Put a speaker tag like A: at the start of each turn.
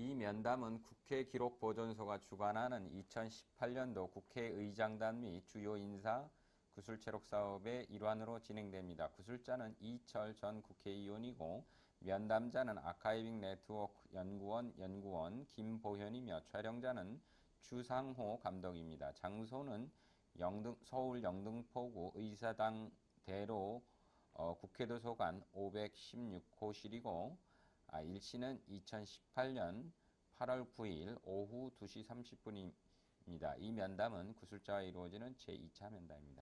A: 이 면담은 국회 기록 보존소가 주관하는 2018년도 국회의장단 및 주요 인사 구술 체록 사업의 일환으로 진행됩니다. 구술자는 이철 전 국회의원이고 면담자는 아카이빙 네트워크 연구원 연구원 김보현이며 촬영자는 주상호 감독입니다. 장소는 영등, 서울 영등포구 의사당 대로 어, 국회도서관 516호실이고 아, 일시는 2018년 8월 9일 오후 2시 30분입니다. 이 면담은 구술자와 이루어지는 제2차 면담입니다.